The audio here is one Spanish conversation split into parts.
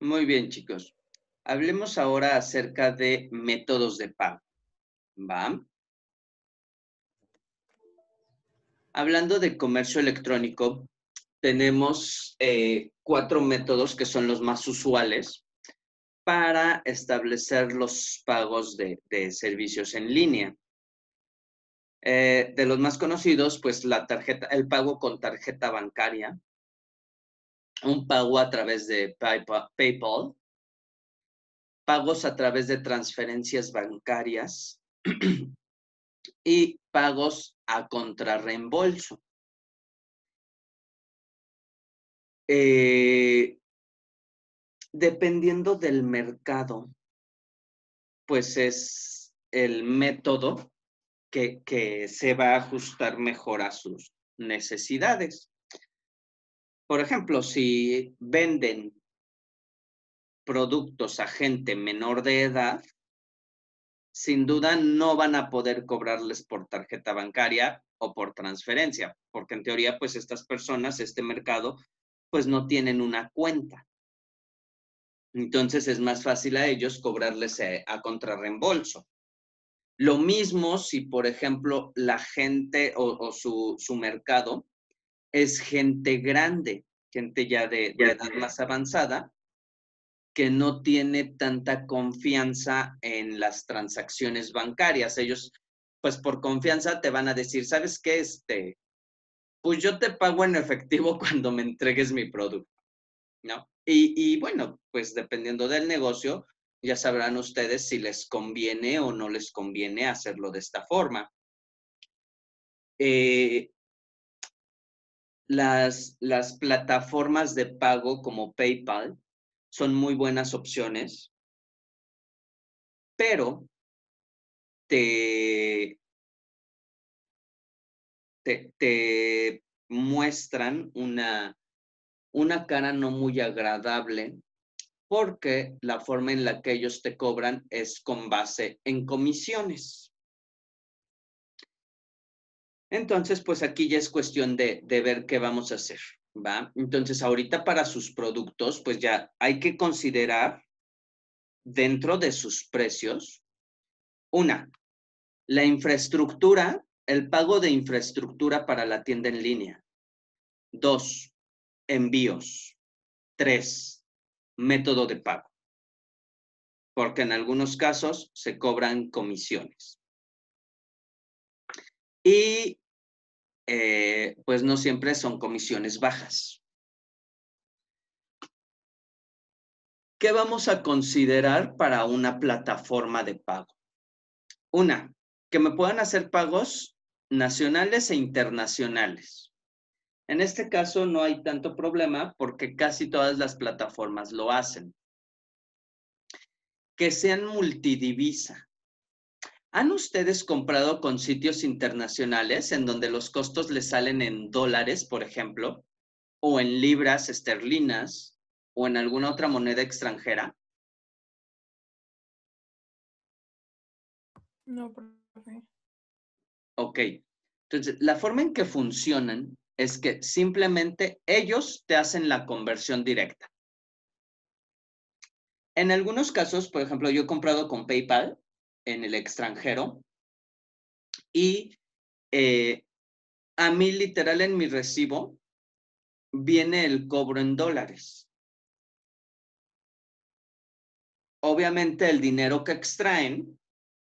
Muy bien, chicos. Hablemos ahora acerca de métodos de pago. ¿Va? Hablando de comercio electrónico, tenemos eh, cuatro métodos que son los más usuales para establecer los pagos de, servicios en línea. Eh, de los más conocidos, pues la tarjeta, el pago con tarjeta bancaria, un pago a través de PayPal, pagos a través de transferencias bancarias y pagos a contrarreembolso. Eh, dependiendo del mercado, pues es el método que, que se va a ajustar mejor a sus necesidades. Por ejemplo, si venden productos a gente menor de edad, sin duda no van a poder cobrarles por tarjeta bancaria o por transferencia, porque en teoría, pues estas personas, este mercado, pues no tienen una cuenta. Entonces es más fácil a ellos cobrarles a, a contrarreembolso. Lo mismo si, por ejemplo, la gente o, su, su mercado es gente grande, gente ya de, edad más avanzada, que no tiene tanta confianza en las transacciones bancarias. Ellos, pues por confianza te van a decir, ¿sabes qué? Este, pues yo te pago en efectivo cuando me entregues mi producto, ¿no? Y, y bueno, pues dependiendo del negocio, ya sabrán ustedes si les conviene o no les conviene hacerlo de esta forma. Eh, las, las plataformas de pago como PayPal son muy buenas opciones, pero te, te, muestran una, una cara no muy agradable porque la forma en la que ellos te cobran es con base en comisiones. Entonces, pues aquí ya es cuestión de, de ver qué vamos a hacer, ¿va? Entonces, ahorita para sus productos, pues ya hay que considerar dentro de sus precios, una, la infraestructura, el pago de infraestructura para la tienda en línea. Dos, envíos. Tres, método de pago. Porque en algunos casos se cobran comisiones y eh, pues no siempre son comisiones bajas. ¿Qué vamos a considerar para una plataforma de pago? Una, que me puedan hacer pagos nacionales e internacionales. En este caso no hay tanto problema porque casi todas las plataformas lo hacen. Que sean multidivisa. ¿Han ustedes comprado con sitios internacionales en donde los costos les salen en dólares, por ejemplo, o en libras esterlinas, o en alguna otra moneda extranjera? No, profe. Ok. Entonces, la forma en que funcionan es que simplemente ellos te hacen la conversión directa. En algunos casos, por ejemplo, yo he comprado con PayPal en el extranjero y eh, a mí literal en mi recibo viene el cobro en dólares. Obviamente el dinero que extraen,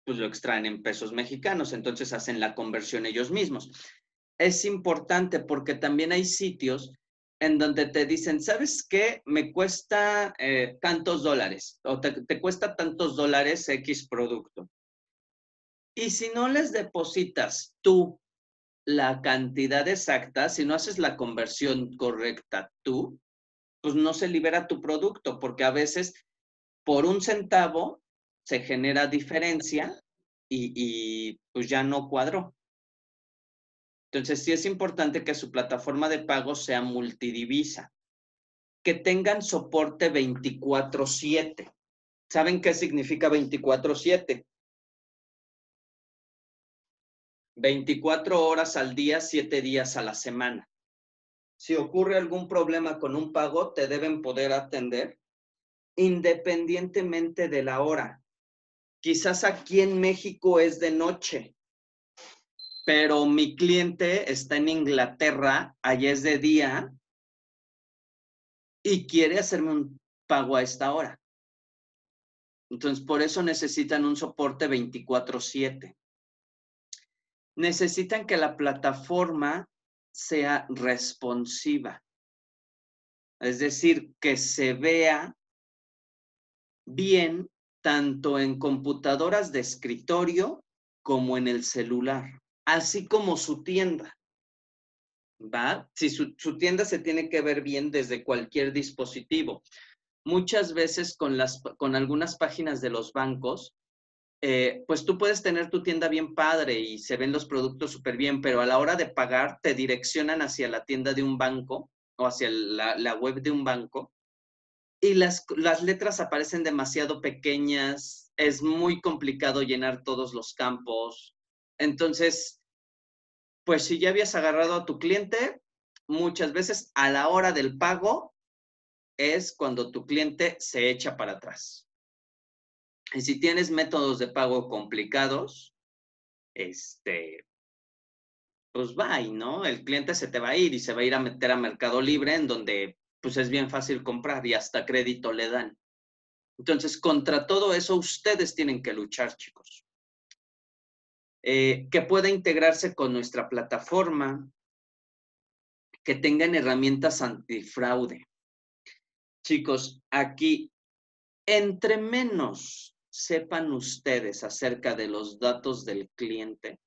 pues lo extraen en pesos mexicanos, entonces hacen la conversión ellos mismos. Es importante porque también hay sitios en donde te dicen, ¿sabes qué? Me cuesta eh, tantos dólares o te, te, cuesta tantos dólares X producto. Y si no les depositas tú la cantidad exacta, si no haces la conversión correcta tú, pues no se libera tu producto, porque a veces por un centavo se genera diferencia y, y pues ya no cuadró. Entonces, sí es importante que su plataforma de pago sea multidivisa, que tengan soporte 24/7. ¿Saben qué significa 24/7? 24 horas al día, 7 días a la semana. Si ocurre algún problema con un pago, te deben poder atender independientemente de la hora. Quizás aquí en México es de noche, pero mi cliente está en Inglaterra, allá es de día, y quiere hacerme un pago a esta hora. Entonces, por eso necesitan un soporte 24/7. Necesitan que la plataforma sea responsiva. Es decir, que se vea bien tanto en computadoras de escritorio como en el celular, así como su tienda. ¿Va? Si su, tienda se tiene que ver bien desde cualquier dispositivo. Muchas veces con, las, con algunas páginas de los bancos, eh, pues tú puedes tener tu tienda bien padre y se ven los productos súper bien, pero a la hora de pagar te direccionan hacia la tienda de un banco o hacia la, web de un banco y las, las letras aparecen demasiado pequeñas, es muy complicado llenar todos los campos. Entonces, pues si ya habías agarrado a tu cliente, muchas veces a la hora del pago es cuando tu cliente se echa para atrás. Y si tienes métodos de pago complicados, este, pues va ¿no? El cliente se te va a ir y se va a ir a meter a Mercado Libre, en donde pues es bien fácil comprar y hasta crédito le dan. Entonces, contra todo eso, ustedes tienen que luchar, chicos. Eh, que pueda integrarse con nuestra plataforma, que tengan herramientas antifraude. Chicos, aquí, entre menos sepan ustedes acerca de los datos del cliente,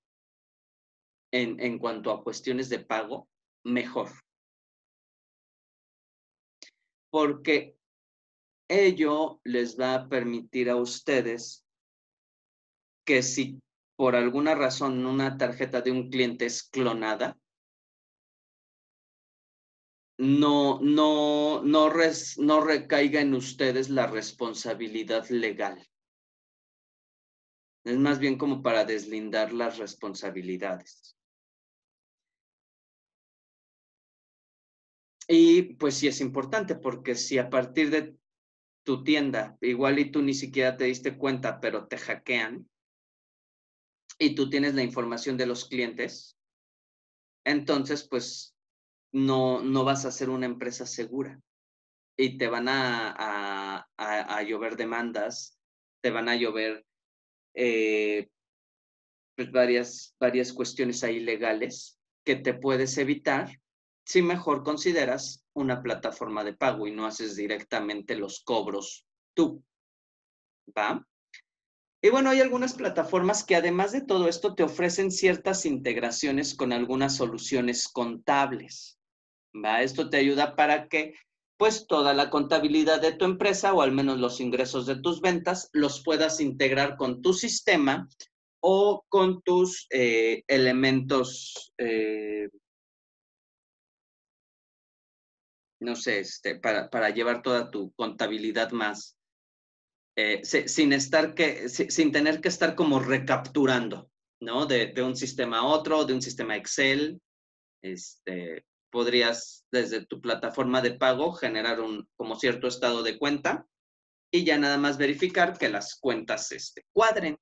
en, cuanto a cuestiones de pago, mejor. Porque ello les va a permitir a ustedes que si por alguna razón una tarjeta de un cliente es clonada, no, no, no, no recaiga en ustedes la responsabilidad legal. Es más bien como para deslindar las responsabilidades. Y pues sí es importante porque si a partir de tu tienda, igual y tú ni siquiera te diste cuenta, pero te hackean y tú tienes la información de los clientes, entonces pues no, no vas a ser una empresa segura y te van a, a, llover demandas, te van a llover eh, pues varias, varias cuestiones ahí legales que te puedes evitar si mejor consideras una plataforma de pago y no haces directamente los cobros tú. ¿Va? Y bueno, hay algunas plataformas que además de todo esto te ofrecen ciertas integraciones con algunas soluciones contables. ¿Va? Esto te ayuda para que pues toda la contabilidad de tu empresa o al menos los ingresos de tus ventas los puedas integrar con tu sistema o con tus eh, elementos eh, no sé, este, para, para llevar toda tu contabilidad más, eh, sin estar que, sin tener que estar como recapturando, ¿no? De, de, un sistema a otro, de un sistema Excel, este, podrías desde tu plataforma de pago generar un, como cierto estado de cuenta y ya nada más verificar que las cuentas este, cuadren.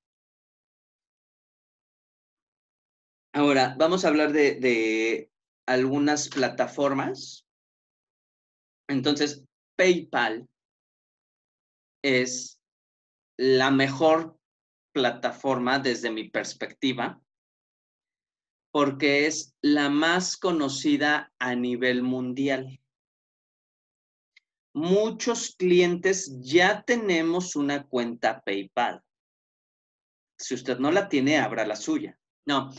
Ahora, vamos a hablar de, de algunas plataformas entonces, PayPal es la mejor plataforma desde mi perspectiva porque es la más conocida a nivel mundial. Muchos clientes ya tenemos una cuenta PayPal. Si usted no la tiene, abra la suya. No,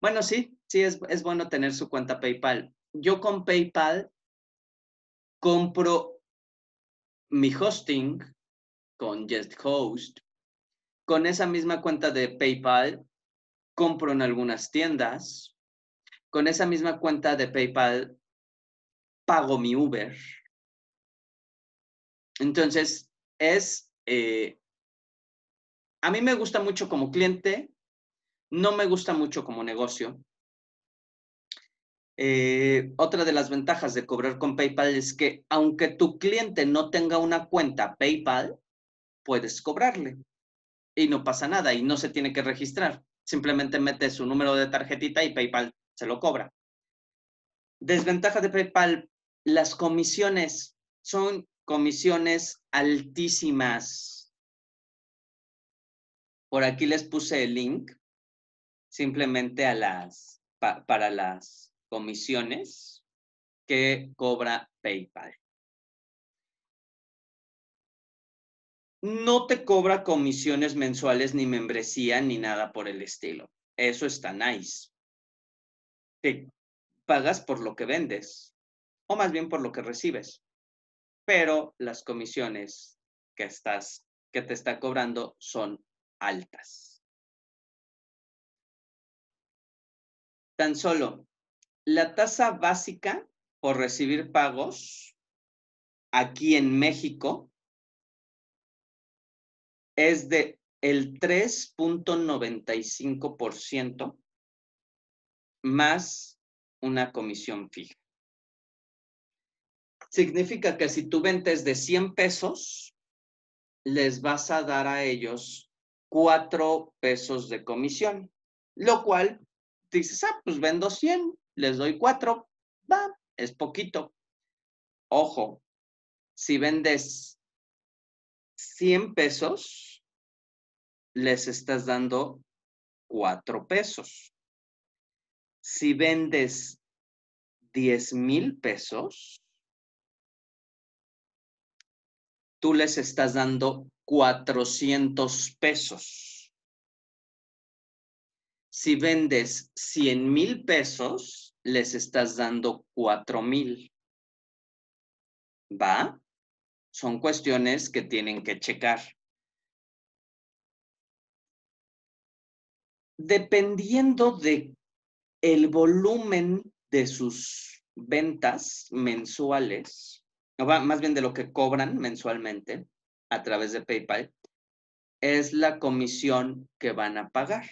bueno, sí, sí, es, es bueno tener su cuenta PayPal. Yo con PayPal compro mi hosting con JetHost, con esa misma cuenta de PayPal, compro en algunas tiendas, con esa misma cuenta de PayPal, pago mi Uber. Entonces, es, eh, a mí me gusta mucho como cliente, no me gusta mucho como negocio, Eh, otra de las ventajas de cobrar con PayPal es que aunque tu cliente no tenga una cuenta PayPal, puedes cobrarle y no pasa nada y no se tiene que registrar. Simplemente mete su número de tarjetita y PayPal se lo cobra. Desventaja de PayPal, las comisiones son comisiones altísimas. Por aquí les puse el link simplemente a las, para las comisiones que cobra PayPal. No te cobra comisiones mensuales ni membresía ni nada por el estilo. Eso está nice. Te pagas por lo que vendes o más bien por lo que recibes. Pero las comisiones que estás que te está cobrando son altas. Tan solo la tasa básica por recibir pagos aquí en México es de el 3.95% más una comisión fija. Significa que si tú vendes de 100 pesos, les vas a dar a ellos 4 pesos de comisión, lo cual dices, ah, pues vendo 100, les doy 4, va, es poquito. Ojo, si vendes 100 pesos, les estás dando 4 pesos. Si vendes 10 mil pesos, tú les estás dando 400 pesos. Si vendes 100 mil pesos, les estás dando 4 mil. ¿Va? Son cuestiones que tienen que checar. Dependiendo de el volumen de sus ventas mensuales, más bien de lo que cobran mensualmente a través de PayPal, es la comisión que van a pagar.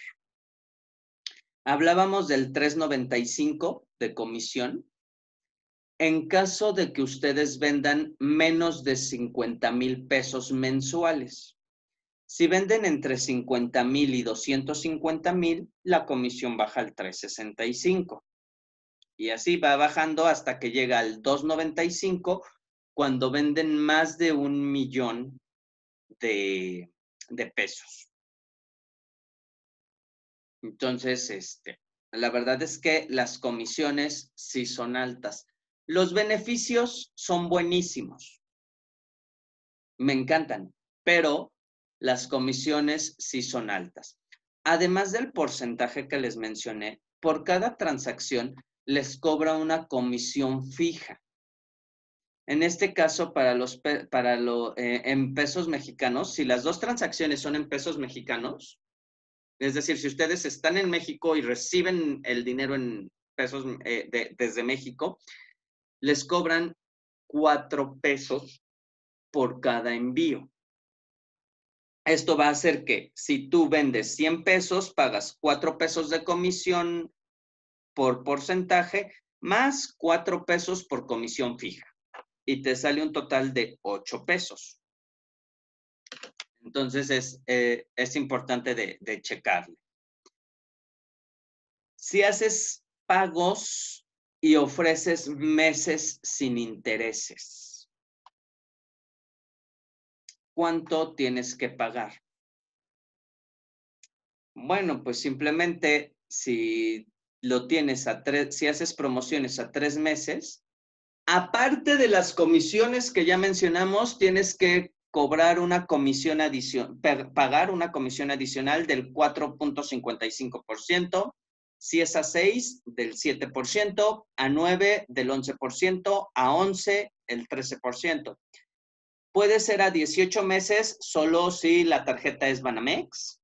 Hablábamos del 395 de comisión. En caso de que ustedes vendan menos de 50 mil pesos mensuales. Si venden entre 50 mil y 250 mil, la comisión baja al 365. Y así va bajando hasta que llega al 295 cuando venden más de un millón de, de pesos. Entonces, este, la verdad es que las comisiones sí son altas. Los beneficios son buenísimos. Me encantan, pero las comisiones sí son altas. Además del porcentaje que les mencioné, por cada transacción les cobra una comisión fija. En este caso, para los para lo, eh, en pesos mexicanos, si las dos transacciones son en pesos mexicanos, es decir, si ustedes están en México y reciben el dinero en pesos eh, desde México, les cobran cuatro pesos por cada envío. Esto va a hacer que si tú vendes 100 pesos, pagas cuatro pesos de comisión por porcentaje, más cuatro pesos por comisión fija y te sale un total de 8 pesos. Entonces es, eh, es importante de, de checarle. Si haces pagos y ofreces meses sin intereses, ¿cuánto tienes que pagar? Bueno, pues simplemente si lo tienes a tres, si haces promociones a tres meses, Aparte de las comisiones que ya mencionamos, tienes que cobrar una comisión adicional, pagar una comisión adicional del 4.55%, si es a 6 del 7%, a 9 del 11%, a 11 el 13%. Puede ser a 18 meses solo si la tarjeta es Banamex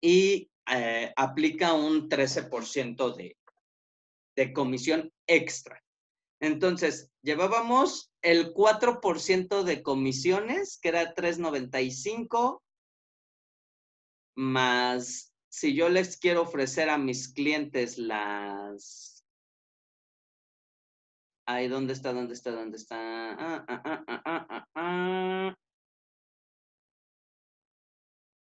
y eh, aplica un 13% de, de comisión extra. Entonces, llevábamos el 4% de comisiones, que era 3.95, más si yo les quiero ofrecer a mis clientes las Ahí, ¿dónde está? ¿Dónde está? ¿Dónde está? Ah, ah, ah, ah,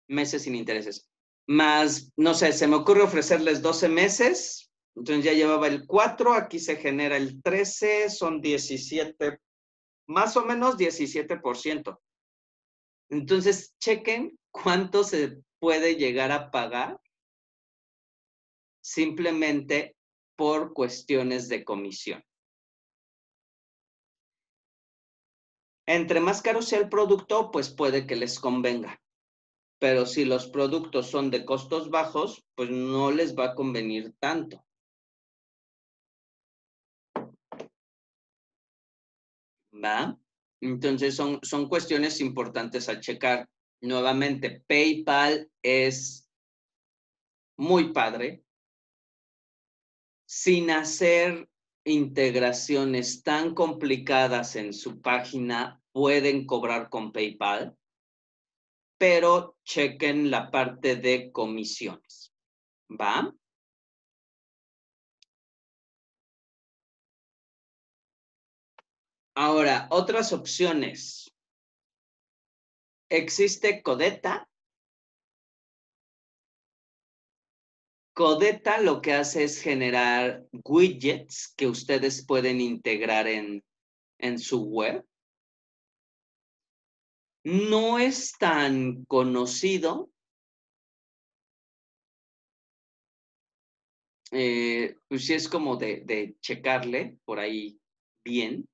meses sin intereses. Más, no sé, se me ocurre ofrecerles 12 meses, entonces ya llevaba el 4, aquí se genera el 13, son 17, más o menos 17%. Entonces, chequen cuánto se puede llegar a pagar simplemente por cuestiones de comisión. Entre más caro sea el producto, pues puede que les convenga. Pero si los productos son de costos bajos, pues no les va a convenir tanto. ¿Va? Entonces son, son cuestiones importantes a checar. Nuevamente, PayPal es muy padre. Sin hacer integraciones tan complicadas en su página, pueden cobrar con PayPal, pero chequen la parte de comisiones. ¿Va? Ahora, otras opciones. Existe Codeta. Codeta lo que hace es generar widgets que ustedes pueden integrar en, en su web. No es tan conocido. Eh, pues sí es como de, de checarle por ahí bien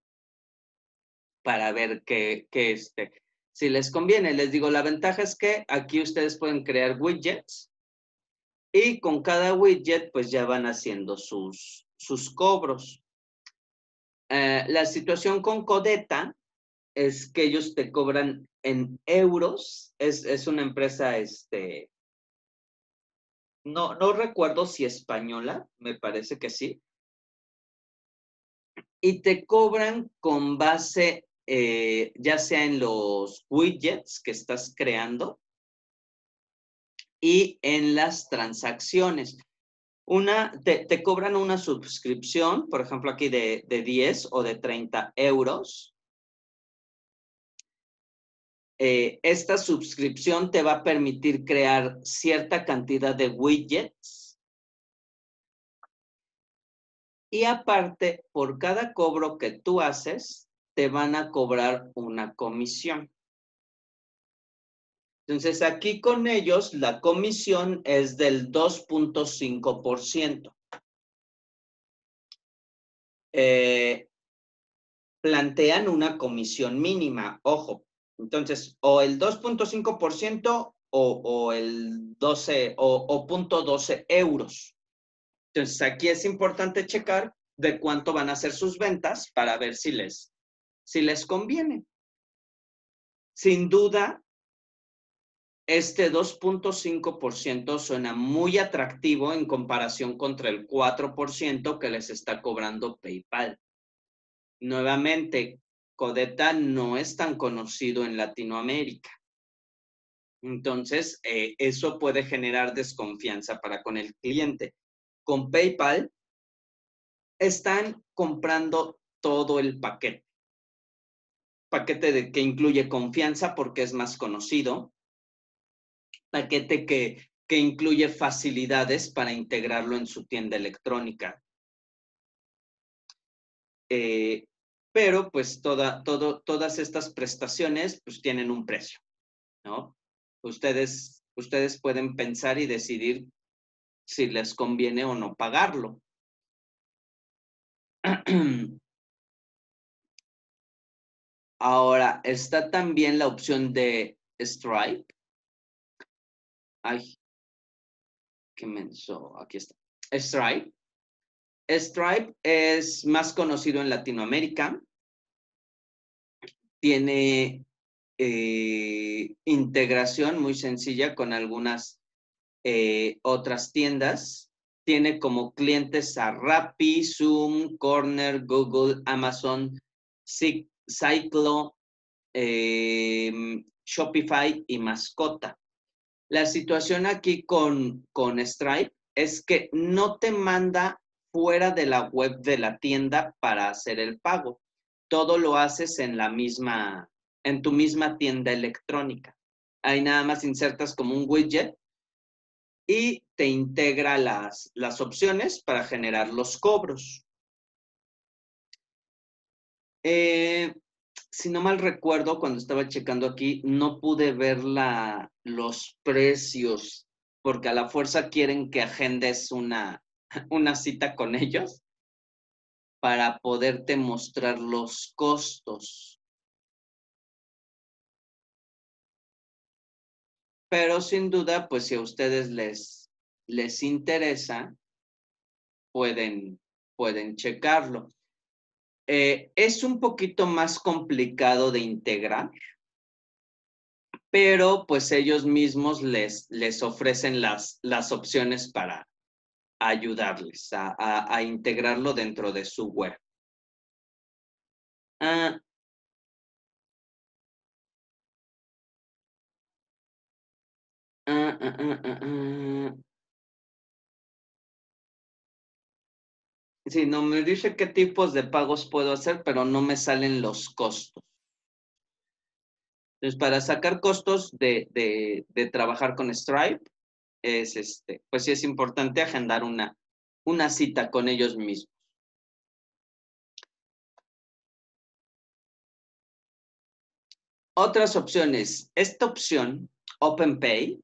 para ver qué, este, si les conviene. Les digo, la ventaja es que aquí ustedes pueden crear widgets y con cada widget pues ya van haciendo sus, sus cobros. Eh, la situación con Codeta es que ellos te cobran en euros. Es, es una empresa, este, no, no recuerdo si española, me parece que sí. Y te cobran con base eh, ya sea en los widgets que estás creando y en las transacciones. Una, te, cobran una suscripción, por ejemplo, aquí de, de 10 o de 30 euros. Eh, esta suscripción te va a permitir crear cierta cantidad de widgets. Y aparte, por cada cobro que tú haces, te van a cobrar una comisión. Entonces, aquí con ellos la comisión es del 2.5%. Eh, plantean una comisión mínima, ojo. Entonces, o el 2.5% o, o el 12 o, o punto 12 euros. Entonces, aquí es importante checar de cuánto van a ser sus ventas para ver si les, si les conviene. Sin duda, este 2.5% suena muy atractivo en comparación contra el 4% que les está cobrando PayPal. Nuevamente, Codeta no es tan conocido en Latinoamérica. Entonces, eh, eso puede generar desconfianza para con el cliente. Con PayPal, están comprando todo el paquete paquete que incluye confianza porque es más conocido, paquete que, que incluye facilidades para integrarlo en su tienda electrónica. Eh, pero pues toda, todo, todas estas prestaciones pues tienen un precio, ¿no? Ustedes, ustedes pueden pensar y decidir si les conviene o no pagarlo. Ahora, está también la opción de Stripe. Ay, qué menso. Aquí está. Stripe. Stripe es más conocido en Latinoamérica. Tiene eh, integración muy sencilla con algunas eh, otras tiendas. Tiene como clientes a Rappi, Zoom, Corner, Google, Amazon, Cyclo, em, Shopify y Mascota. La situación aquí con, con Stripe es que no te manda fuera de la web de la tienda para hacer el pago. Todo lo haces en la misma, en tu misma tienda electrónica. Ahí nada más insertas como un widget y te integra las, las opciones para generar los cobros. Eh, si no mal recuerdo, cuando estaba checando aquí, no pude ver la, los precios, porque a la fuerza quieren que agendes una, una cita con ellos para poderte mostrar los costos. Pero sin duda, pues si a ustedes les, les interesa, pueden, pueden checarlo. Eh, es un poquito más complicado de integrar, pero pues ellos mismos les, les ofrecen las, las opciones para ayudarles a, integrarlo dentro de su web. Ah. Ah, ah, Sí, no me dice qué tipos de pagos puedo hacer, pero no me salen los costos. Entonces, para sacar costos de, de, trabajar con Stripe, es este, pues sí es importante agendar una, una cita con ellos mismos. Otras opciones. Esta opción, OpenPay,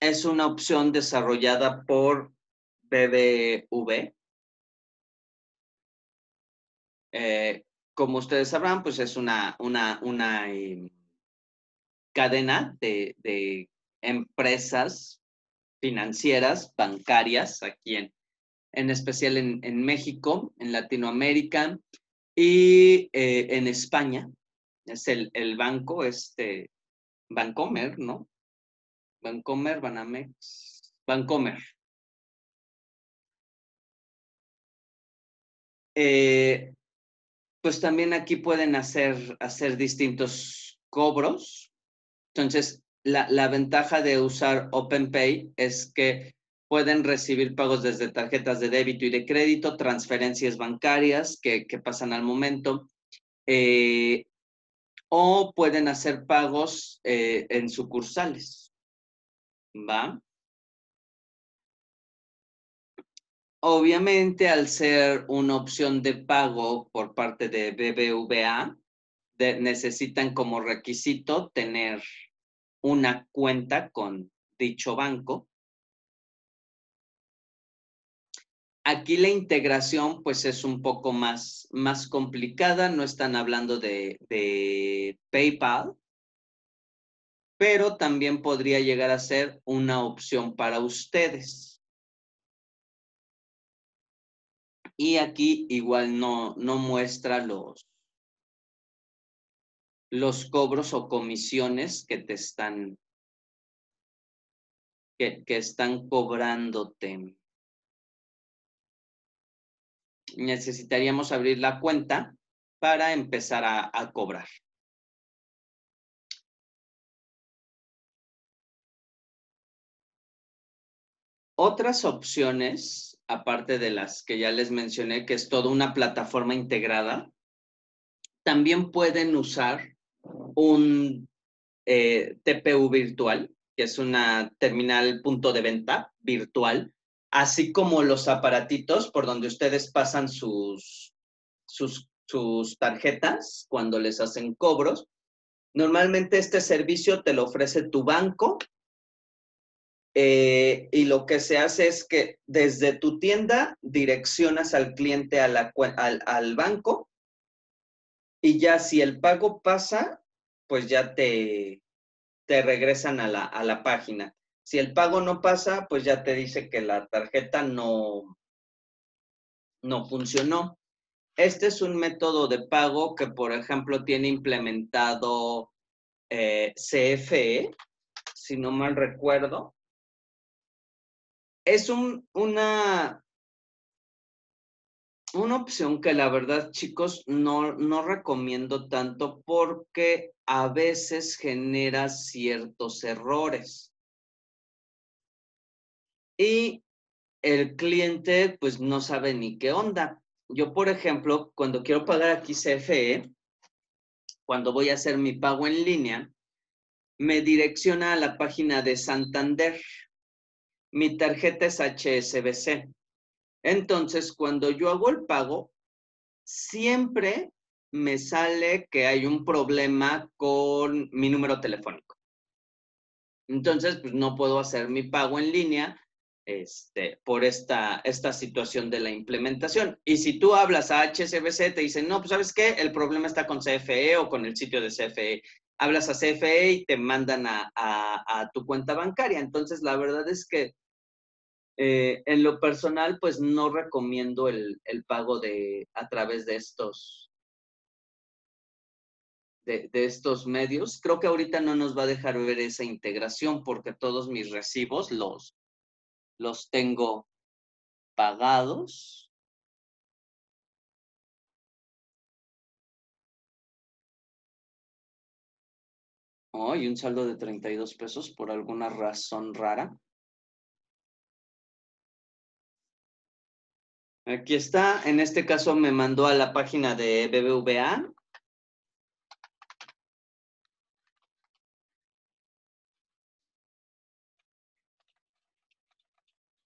es una opción desarrollada por BBV, eh, como ustedes sabrán, pues es una, una, una em, cadena de, empresas financieras, bancarias, aquí en, en especial en, México, en Latinoamérica y eh, en España. Es el, el, banco, este, Bancomer, ¿no? Bancomer, Banamex, Bancomer. Eh, pues también aquí pueden hacer, hacer distintos cobros. Entonces, la, ventaja de usar OpenPay es que pueden recibir pagos desde tarjetas de débito y de crédito, transferencias bancarias que, pasan al momento, eh, o pueden hacer pagos eh, en sucursales. ¿Va? Obviamente, al ser una opción de pago por parte de BBVA, necesitan como requisito tener una cuenta con dicho banco. Aquí la integración pues es un poco más, más complicada, no están hablando de, PayPal, pero también podría llegar a ser una opción para ustedes. Y aquí igual no, no muestra los, los cobros o comisiones que te están, que, que están cobrándote. Necesitaríamos abrir la cuenta para empezar a, a cobrar. Otras opciones aparte de las que ya les mencioné, que es toda una plataforma integrada, también pueden usar un eh, TPU virtual, que es una terminal punto de venta virtual, así como los aparatitos por donde ustedes pasan sus, sus, sus tarjetas cuando les hacen cobros. Normalmente este servicio te lo ofrece tu banco eh, y lo que se hace es que desde tu tienda direccionas al cliente al, banco y ya si el pago pasa, pues ya te, te regresan a la, a la página. Si el pago no pasa, pues ya te dice que la tarjeta no, no funcionó. Este es un método de pago que, por ejemplo, tiene implementado eh, CFE, si no mal recuerdo es un, una, una opción que la verdad, chicos, no, no recomiendo tanto porque a veces genera ciertos errores. Y el cliente pues no sabe ni qué onda. Yo, por ejemplo, cuando quiero pagar aquí CFE, cuando voy a hacer mi pago en línea, me direcciona a la página de Santander. Mi tarjeta es HSBC. Entonces, cuando yo hago el pago, siempre me sale que hay un problema con mi número telefónico. Entonces, pues no puedo hacer mi pago en línea este, por esta, esta situación de la implementación. Y si tú hablas a HSBC, te dicen, no, pues sabes qué, el problema está con CFE o con el sitio de CFE. Hablas a CFE y te mandan a, tu cuenta bancaria. Entonces, la verdad es que eh, en lo personal, pues no recomiendo el, pago de, a través de estos, medios. Creo que ahorita no nos va a dejar ver esa integración porque todos mis recibos los, los tengo pagados. Oh, y un saldo de 32 pesos por alguna razón rara. Aquí está, en este caso me mandó a la página de BBVA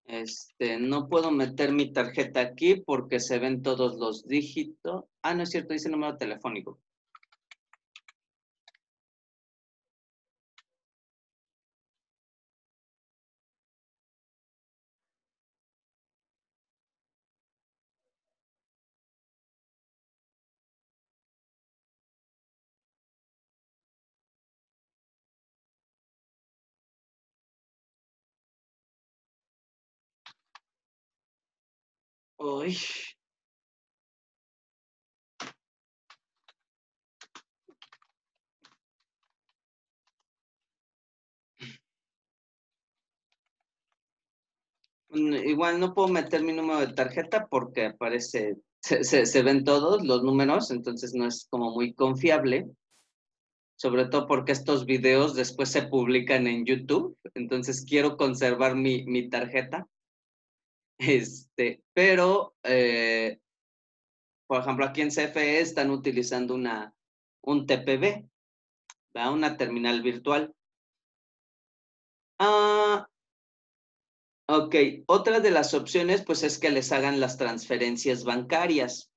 Este, no puedo meter mi tarjeta aquí porque se ven todos los dígitos. Ah, no es cierto, dice número telefónico. Uy. Mm, igual no puedo meter mi número de tarjeta porque aparece, se, ven todos los números, entonces no es como muy confiable. Sobre todo porque estos videos después se publican en YouTube, entonces quiero conservar mi, mi tarjeta. Este, pero, eh, por ejemplo, aquí en CFE están utilizando una, un TPV, una terminal virtual. Ah, ok, otra de las opciones pues es que les hagan las transferencias bancarias.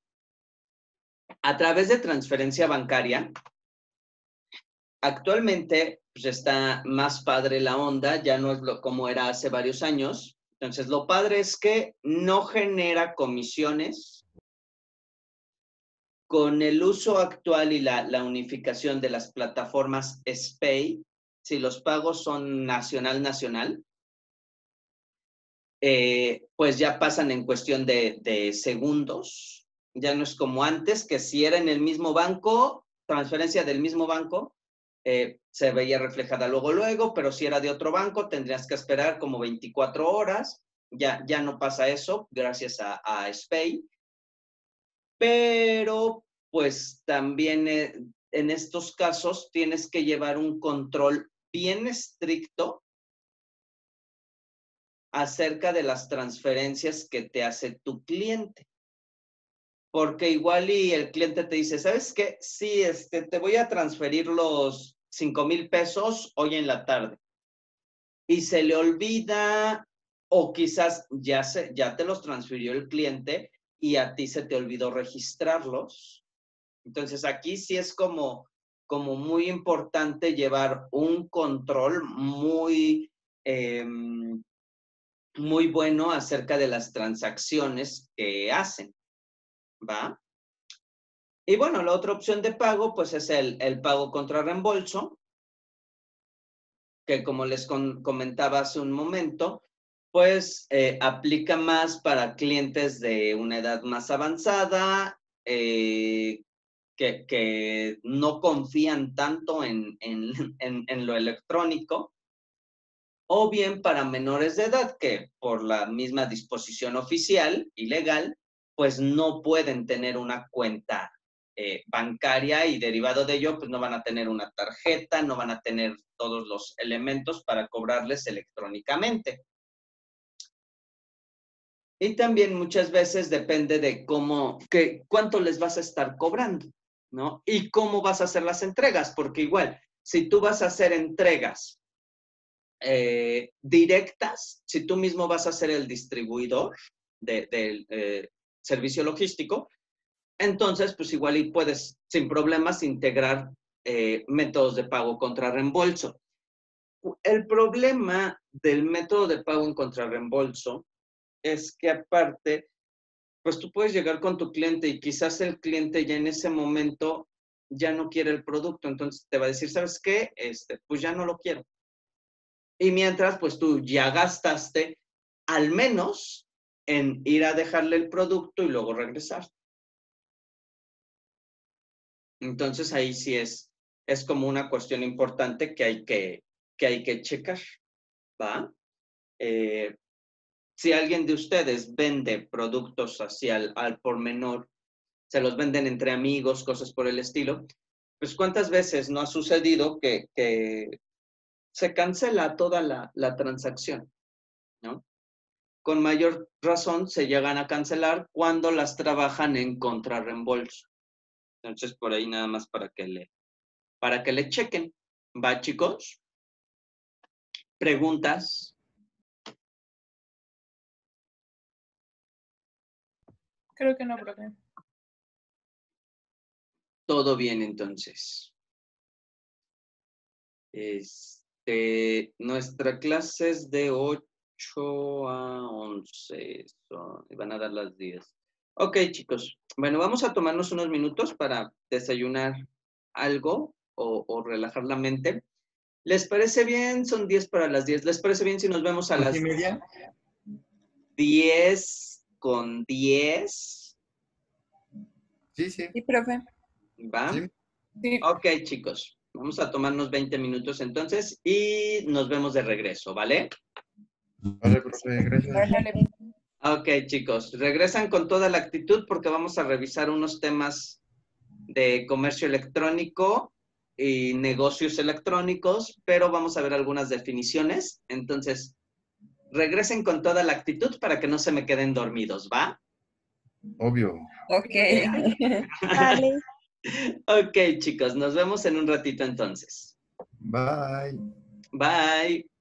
A través de transferencia bancaria, actualmente pues está más padre la onda, ya no es lo como era hace varios años, entonces, lo padre es que no genera comisiones. Con el uso actual y la, unificación de las plataformas SPAY, si los pagos son nacional-nacional, eh, pues ya pasan en cuestión de, de segundos. Ya no es como antes, que si era en el mismo banco, transferencia del mismo banco, eh, se veía reflejada luego, luego, pero si era de otro banco, tendrías que esperar como 24 horas. Ya, ya no pasa eso, gracias a, a SPAY. Pero, pues también eh, en estos casos tienes que llevar un control bien estricto acerca de las transferencias que te hace tu cliente porque igual y el cliente te dice, ¿sabes qué? Sí, este, te voy a transferir los 5 mil pesos hoy en la tarde. Y se le olvida o quizás ya, se, ya te los transfirió el cliente y a ti se te olvidó registrarlos. Entonces aquí sí es como, como muy importante llevar un control muy, em, muy bueno acerca de las transacciones que hacen. ¿Va? Y bueno, la otra opción de pago, pues es el, pago contra reembolso, que como les comentaba hace un momento, pues eh, aplica más para clientes de una edad más avanzada, eh, que, no confían tanto en, en, lo electrónico, o bien para menores de edad que por la misma disposición oficial y legal pues no pueden tener una cuenta eh, bancaria y derivado de ello, pues no van a tener una tarjeta, no van a tener todos los elementos para cobrarles electrónicamente. Y también muchas veces depende de cómo, que, cuánto les vas a estar cobrando, ¿no? Y cómo vas a hacer las entregas, porque igual, si tú vas a hacer entregas eh, directas, si tú mismo vas a ser el distribuidor del eh, servicio logístico, entonces, pues igual y puedes sin problemas integrar eh, métodos de pago contra reembolso. El problema del método de pago en contrarreembolso es que aparte, pues tú puedes llegar con tu cliente y quizás el cliente ya en ese momento ya no quiere el producto, entonces te va a decir, ¿sabes qué? Este, pues ya no lo quiero. Y mientras, pues tú ya gastaste al menos en ir a dejarle el producto y luego regresar. Entonces ahí sí es, es como una cuestión importante que hay que, que, hay que checar, ¿va? Eh, si alguien de ustedes vende productos así al, por menor, se los venden entre amigos, cosas por el estilo, pues cuántas veces no ha sucedido que, se cancela toda la, la, transacción. Con mayor razón se llegan a cancelar cuando las trabajan en contrarreembolso. Entonces, por ahí nada más para que le, para que le chequen. ¿Va, chicos? ¿Preguntas? Creo que no, profe. Todo bien, entonces. Este, nuestra clase es de 8 a 11. van a dar las 10. Ok, chicos. Bueno, vamos a tomarnos unos minutos para desayunar algo o, o relajar la mente. ¿Les parece bien? Son 10 para las 10. ¿Les parece bien si nos vemos a las... ¿Y media? 10 con 10. Sí, sí. Sí, profe. ¿Va? Sí. Ok, chicos. Vamos a tomarnos 20 minutos entonces y nos vemos de regreso, ¿vale? Vale, profe, gracias. Ok, chicos. Regresan con toda la actitud porque vamos a revisar unos temas de comercio electrónico y negocios electrónicos, pero vamos a ver algunas definiciones. Entonces, regresen con toda la actitud para que no se me queden dormidos, ¿va? Obvio. Ok. vale. ok, chicos, nos vemos en un ratito entonces. Bye. Bye.